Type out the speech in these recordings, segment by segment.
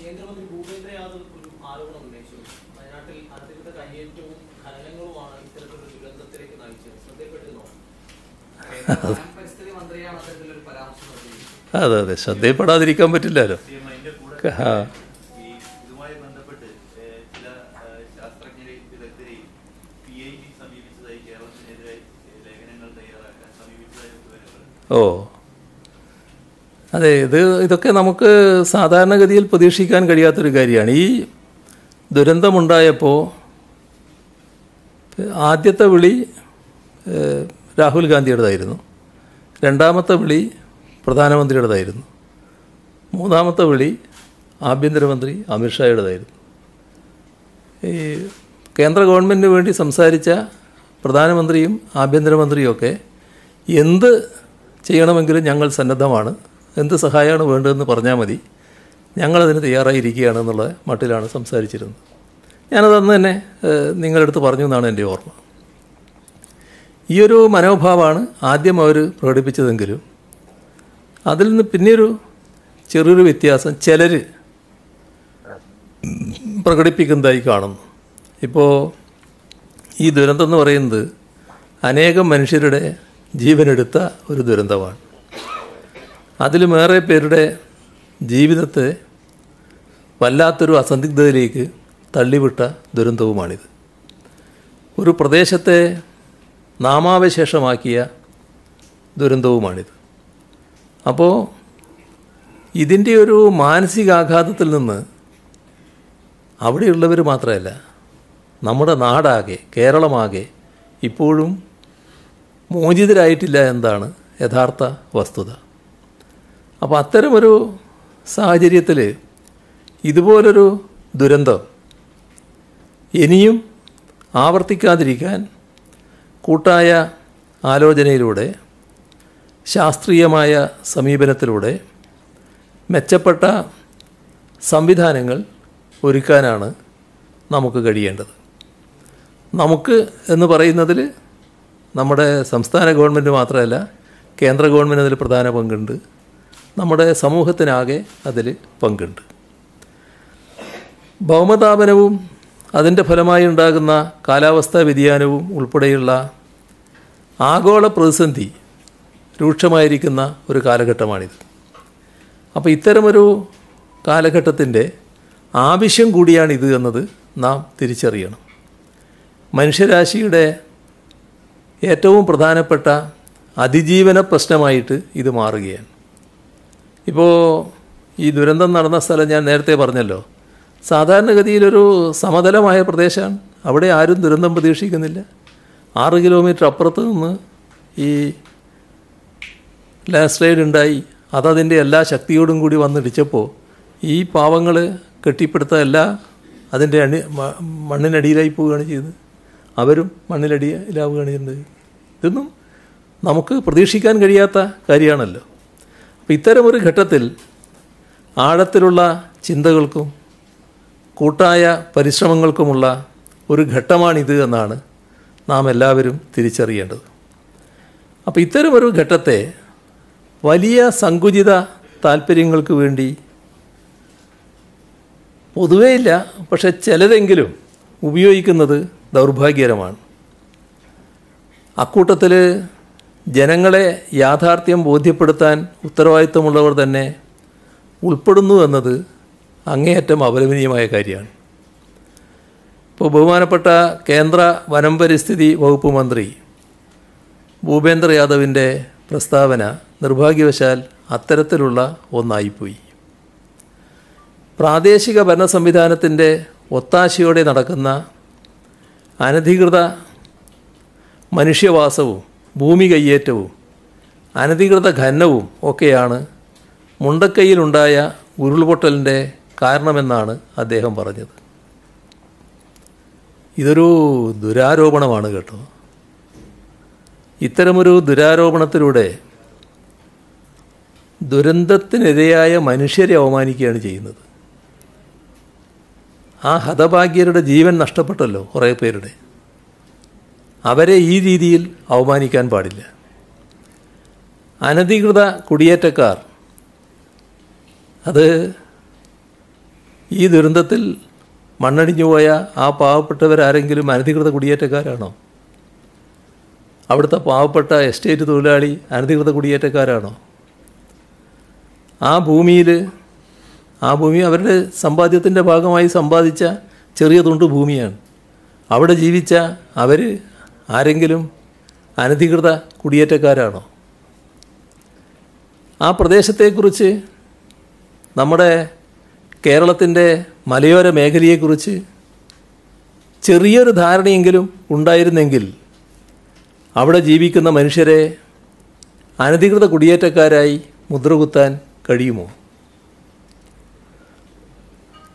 കേന്ദ്രമന്ത്രി ഭൂപേന്ദ്ര യാദവ് ഒരു ആരോപണം ഉന്നയിച്ചു. വയനാട്ടിൽ അനധികൃത കയ്യേറ്റവും ഖനനങ്ങളുമാണ് ഇത്തരത്തിലൊരു ദുരന്തത്തിലേക്ക് നയിച്ചത്. ശ്രദ്ധയിൽപ്പെട്ടിരുന്നോ? പരിസ്ഥിതി മന്ത്രിയാണ് അത്തരത്തിലൊരു പരാമർശം നടത്തിയത് അതെ അതെ. ശ്രദ്ധയിൽപ്പെടാതിരിക്കാൻ പറ്റില്ലല്ലോ. ഓ. അതെ ഇത് ഇതൊക്കെ നമുക്ക് സാധാരണഗതിയിൽ പ്രതീക്ഷിക്കാൻ കഴിയാത്തൊരു കാര്യമാണ്. ഈ ദുരന്തമുണ്ടായപ്പോൾ ആദ്യത്തെ വിളി രാഹുൽ ഗാന്ധിയുടേതായിരുന്നു. രണ്ടാമത്തെ വിളി പ്രധാനമന്ത്രിയുടേതായിരുന്നു. മൂന്നാമത്തെ വിളി ആഭ്യന്തരമന്ത്രി അമിത്ഷായുടേതായിരുന്നു ഈ കേന്ദ്ര ഗവൺമെന്റിന് വേണ്ടി സംസാരിച്ച പ്രധാനമന്ത്രിയും ആഭ്യന്തരമന്ത്രിയും ഒക്കെ എന്ത് ചെയ്യണമെങ്കിലും ഞങ്ങൾ സന്നദ്ധമാണ്. എന്ത് സഹായമാണ് വേണ്ടതെന്ന് പറഞ്ഞാൽ മതി. ഞങ്ങളതിന് തയ്യാറായിരിക്കുകയാണ് എന്നുള്ള മട്ടിലാണ് സംസാരിച്ചിരുന്നത്. ഞാനത് അന്ന് തന്നെ നിങ്ങളുടെ അടുത്ത് പറഞ്ഞു എന്നാണ് എന്റെ ഓർമ്മ. ഈ ഒരു മനോഭാവമാണ് ആദ്യം അവർ പ്രകടിപ്പിച്ചതെങ്കിലും അതിൽ നിന്ന് പിന്നെയൊരു ചെറിയൊരു വ്യത്യാസം ചിലർ പ്രകടിപ്പിക്കുന്നതായി കാണുന്നു. ഇപ്പോൾ ഈ ദുരന്തം എന്ന് പറയുന്നത് അനേകം മനുഷ്യരുടെ ജീവനെടുത്ത ഒരു ദുരന്തമാണ്. അതിലുമേറെ പേരുടെ ജീവിതത്തെ വല്ലാത്തൊരു അസന്ദിഗ്ധതയിലേക്ക് തള്ളിവിട്ട ദുരന്തവുമാണിത്. ഒരു പ്രദേശത്തെ നാമാവശേഷമാക്കിയ ദുരന്തവുമാണിത്. അപ്പോൾ ഇതിന്റെ ഒരു മാനസികാഘാതത്തിൽ നിന്ന് അവിടെയുള്ളവർ മാത്രമല്ല നമ്മുടെ നാടാകെ കേരളമാകെ ഇപ്പോഴും മോചിതരായിട്ടില്ല എന്നതാണ് യഥാർത്ഥ വസ്തുത. അപ്പോൾ അത്തരമൊരു സാഹചര്യത്തിൽ ഇതുപോലൊരു ദുരന്തം ഇനിയും ആവർത്തിക്കാതിരിക്കാൻ കൂട്ടായ ആലോചനയിലൂടെ ശാസ്ത്രീയമായ സമീപനത്തിലൂടെ മെച്ചപ്പെട്ട സംവിധാനങ്ങൾ ഒരുക്കാനാണ് നമുക്ക് കഴിയേണ്ടത്. നമുക്ക് എന്ന് പറയുന്നതിൽ നമ്മുടെ സംസ്ഥാന ഗവൺമെന്റ് മാത്രമല്ല കേന്ദ്ര ഗവൺമെന്റ് അതിൽ പ്രധാന പങ്കുണ്ട്. നമ്മുടെ സമൂഹത്തിനാകെ അതിൽ പങ്കുണ്ട്. ഭൗമതാപനവും അതിന്റെ ഫലമായി ഉണ്ടാകുന്ന കാലാവസ്ഥാ വ്യതിയാനവും ഉൾപ്പെടെയുള്ള ആഗോള പ്രതിസന്ധി രൂക്ഷമായിരിക്കുന്ന ഒരു കാലഘട്ടമാണിത്. അപ്പോൾ ഇത്തരമൊരു കാലഘട്ടത്തിന്റെ ആവശ്യം കൂടിയാണിത് എന്നത് നാം തിരിച്ചറിയണം. മനുഷ്യരാശിയുടെ ഏറ്റവും പ്രധാനപ്പെട്ട അതിജീവന പ്രശ്നമായിട്ട് ഇത് മാറുകയാണ്. ഇപ്പോൾ ഈ ദുരന്തം നടന്ന സ്ഥലം ഞാൻ നേരത്തെ പറഞ്ഞല്ലോ. സാധാരണഗതിയിലൊരു സമതലമായ പ്രദേശമാണ്. അവിടെ ആരും ദുരന്തം പ്രതീക്ഷിക്കുന്നില്ല. ആറ് കിലോമീറ്റർ അപ്പുറത്ത് നിന്ന് ഈ ലാൻഡ് സ്ലൈഡ് ഉണ്ടായി. അതതിന്റെ എല്ലാ ശക്തിയോടും കൂടി വന്നിടിച്ചപ്പോൾ ഈ പാവങ്ങൾ കെട്ടിപ്പടുത്തതല്ല അതിന്റെ അണി മണ്ണിനടിയിലായി പോവുകയാണ് ചെയ്തത്. അവരും മണ്ണിലടിയിലാവുകയാണ് ചെയ്യുന്നത് ഇതൊന്നും നമുക്ക് പ്രതീക്ഷിക്കാൻ കഴിയാത്ത കാര്യമാണല്ലോ. അപ്പോൾ ഇത്തരമൊരു ഘട്ടത്തിൽ ആഴത്തിലുള്ള ചിന്തകൾക്കും കൂട്ടായ പരിശ്രമങ്ങൾക്കുമുള്ള ഒരു ഘട്ടമാണിത് എന്നാണ് നാം എല്ലാവരും തിരിച്ചറിയേണ്ടത്. അപ്പോൾ ഇത്തരമൊരു ഘട്ടത്തെ വലിയ സങ്കുചിത താല്പര്യങ്ങൾക്ക് വേണ്ടി പൊതുവേ ഇല്ല പക്ഷെ ചിലരെങ്കിലും ഉപയോഗിക്കുന്നത് ദൗർഭാഗ്യകരമാണ്. അക്കൂട്ടത്തിൽ ജനങ്ങളെ യാഥാർത്ഥ്യം ബോധ്യപ്പെടുത്താൻ ഉത്തരവാദിത്തമുള്ളവർ തന്നെ ഉൾപ്പെടുന്നു എന്നത് അങ്ങേയറ്റം അപലപനീയമായ കാര്യമാണ്. ഇപ്പോൾ ബഹുമാനപ്പെട്ട കേന്ദ്ര വനം പരിസ്ഥിതി വകുപ്പ് മന്ത്രി ഭൂപേന്ദ്ര യാദവിന്റെ പ്രസ്താവന നിർഭാഗ്യവശാൽ അത്തരത്തിലുള്ള ഒന്നായിപ്പോയി. പ്രാദേശിക ഭരണ സംവിധാനത്തിന്റെ ഒത്താശയോടെ നടക്കുന്ന അനധികൃത മനുഷ്യവാസവും ഭൂമി കയ്യേറ്റവും അനധികൃത ഖനനവും ഒക്കെയാണ് മുണ്ടക്കൈയിലുണ്ടായ ഉരുൾപൊട്ടലിന്റെ കാരണമെന്നാണ് അദ്ദേഹം പറഞ്ഞത്. ഇതൊരു ദുരാരോപണമാണ് കേട്ടോ. ഇത്തരമൊരു ദുരാരോപണത്തിലൂടെ ദുരന്തത്തിനിരയായ മനുഷ്യരെ അവമാനിക്കുകയാണ് ചെയ്യുന്നത്. ആ ഹതഭാഗ്യരുടെ ജീവൻ നഷ്ടപ്പെട്ടല്ലോ കുറേ പേരുടെ. അവരെ ഈ രീതിയിൽ അവമാനിക്കാൻ പാടില്ല. അനധികൃത കുടിയേറ്റക്കാർ അത് ഈ ദുരന്തത്തിൽ മണ്ണടിഞ്ഞു പോയ ആ പാവപ്പെട്ടവരാരെങ്കിലും അനധികൃത കുടിയേറ്റക്കാരാണോ? അവിടുത്തെ പാവപ്പെട്ട എസ്റ്റേറ്റ് തൊഴിലാളി അനധികൃത കുടിയേറ്റക്കാരാണോ? ആ ഭൂമിയിൽ ആ ഭൂമി അവരുടെ സമ്പാദ്യത്തിന്റെ ഭാഗമായി സമ്പാദിച്ച ചെറിയ തുണ്ട് ഭൂമിയാണ്. അവിടെ ജീവിച്ച അവർ ആരെങ്കിലും അനധികൃത കുടിയേറ്റക്കാരാണോ? ആ പ്രദേശത്തെക്കുറിച്ച് നമ്മുടെ കേരളത്തിന്റെ മലയോര മേഖലയെക്കുറിച്ച് ചെറിയൊരു ധാരണയെങ്കിലും ഉണ്ടായിരുന്നെങ്കിൽ അവിടെ ജീവിക്കുന്ന മനുഷ്യരെ അനധികൃത കുടിയേറ്റക്കാരായി മുദ്രകുത്താൻ കഴിയുമോ?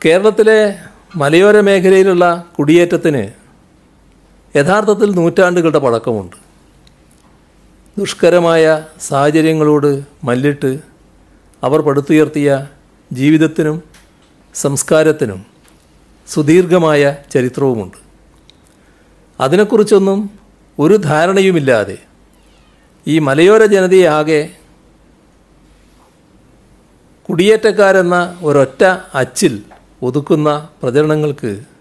കേരളത്തിലെ മലയോര മേഖലയിലുള്ള കുടിയേറ്റത്തിന് യഥാർത്ഥത്തിൽ നൂറ്റാണ്ടുകളുടെ പഴക്കമുണ്ട്. ദുഷ്കരമായ സാഹചര്യങ്ങളോട് മല്ലിട്ട് അവർ പടുത്തുയർത്തിയ ജീവിതത്തിനും സംസ്കാരത്തിനും സുദീർഘമായ ചരിത്രവുമുണ്ട്. അതിനെക്കുറിച്ചൊന്നും ഒരു ധാരണയുമില്ലാതെ ഈ മലയോര ജനതയെ ആകെ കുടിയേറ്റക്കാരെന്ന ഒരൊറ്റ അച്ചിൽ ഒതുക്കുന്ന പ്രചരണങ്ങൾക്ക്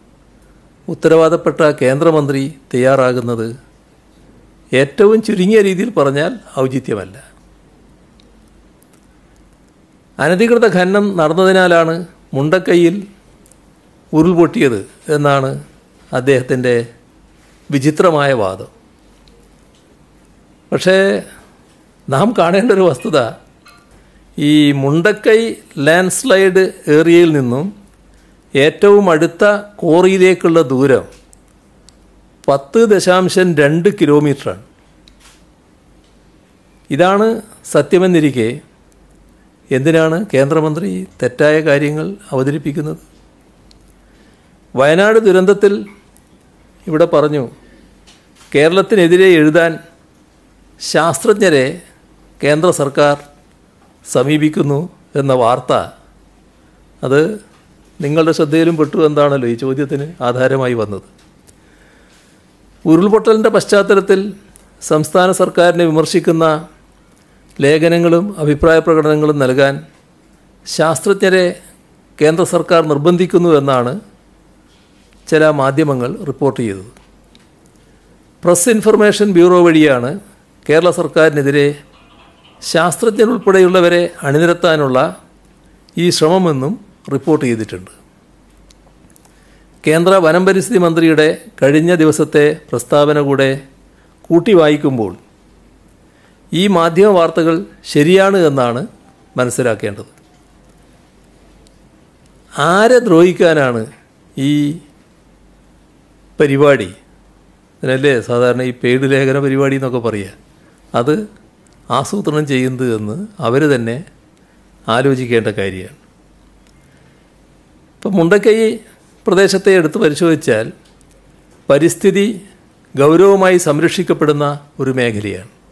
ഉത്തരവാദപ്പെട്ട കേന്ദ്രമന്ത്രി തയ്യാറാകുന്നത് ഏറ്റവും ചുരുങ്ങിയ രീതിയിൽ പറഞ്ഞാൽ ഔചിത്യമല്ല. അനധികൃത ഖനനം നടന്നതിനാലാണ് മുണ്ടക്കൈയിൽ ഉരുൾപൊട്ടിയത് എന്നാണ് അദ്ദേഹത്തിന്റെ വിചിത്രമായ വാദം. പക്ഷേ നാം കാണേണ്ട ഒരു വസ്തുത ഈ മുണ്ടക്കൈ ലാൻഡ് സ്ലൈഡ് ഏരിയയിൽ നിന്നും ഏറ്റവും അടുത്ത കോറിയിലേക്കുള്ള ദൂരം പത്ത് ദശാംശം രണ്ട് കിലോമീറ്ററാണ്. ഇതാണ് സത്യമെന്നിരിക്കെ എന്തിനാണ് കേന്ദ്രമന്ത്രി തെറ്റായ കാര്യങ്ങൾ അവതരിപ്പിക്കുന്നത്? വയനാട് ദുരന്തത്തിൽ ഇവിടെ പറഞ്ഞു കേരളത്തിനെതിരെ എഴുതാൻ ശാസ്ത്രജ്ഞരെ കേന്ദ്ര സർക്കാർ സമീപിക്കുന്നു എന്ന വാർത്ത അത് നിങ്ങളുടെ ശ്രദ്ധയിലും പെട്ടു എന്താണല്ലോ ഈ ചോദ്യത്തിന് ആധാരമായി വന്നത്. ഉരുൾപൊട്ടലിന്റെ പശ്ചാത്തലത്തിൽ സംസ്ഥാന സർക്കാരിനെ വിമർശിക്കുന്ന ലേഖനങ്ങളും അഭിപ്രായ പ്രകടനങ്ങളും നൽകാൻ ശാസ്ത്രജ്ഞരെ കേന്ദ്ര സർക്കാർ നിർബന്ധിക്കുന്നു എന്നാണ് ചില മാധ്യമങ്ങൾ റിപ്പോർട്ട് ചെയ്തത്. പ്രസ് ഇൻഫർമേഷൻ ബ്യൂറോ വഴിയാണ് കേരള സർക്കാരിനെതിരെ ശാസ്ത്രജ്ഞരുൾപ്പെടെയുള്ളവരെ അണിനിരത്താനുള്ള ഈ ശ്രമമെന്നും റിപ്പോർട്ട് ചെയ്തിട്ടുണ്ട്. കേന്ദ്ര വനം പരിസ്ഥിതി മന്ത്രിയുടെ കഴിഞ്ഞ ദിവസത്തെ പ്രസ്താവന കൂടെ കൂട്ടി വായിക്കുമ്പോൾ ഈ മാധ്യമ വാർത്തകൾ ശരിയാണ് എന്നാണ് മനസ്സിലാക്കേണ്ടത്. ആരെ ദ്രോഹിക്കാനാണ് ഈ പരിപാടി? അതിനല്ലേ സാധാരണ ഈ പെയ്ഡ് ലേഖന പരിപാടി എന്നൊക്കെ പറയുക അത് ആസൂത്രണം ചെയ്യുന്നത് എന്ന് അവർ തന്നെ ആലോചിക്കേണ്ട കാര്യമാണ്. ഇപ്പം മുണ്ടക്കൈ പ്രദേശത്തെ എടുത്ത് പരിശോധിച്ചാൽ പരിസ്ഥിതി ഗൗരവമായി സംരക്ഷിക്കപ്പെടുന്ന ഒരു മേഖലയാണ്.